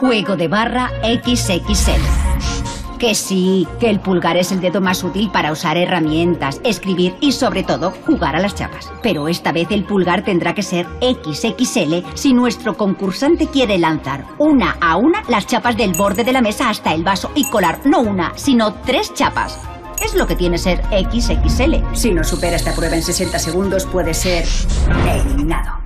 Juego de barra XXL. Que sí, que el pulgar es el dedo más útil para usar herramientas, escribir y sobre todo jugar a las chapas. Pero esta vez el pulgar tendrá que ser XXL si nuestro concursante quiere lanzar una a una las chapas del borde de la mesa hasta el vaso y colar no una, sino tres chapas. Es lo que tiene ser XXL. Si no supera esta prueba en 60 segundos puede ser eliminado.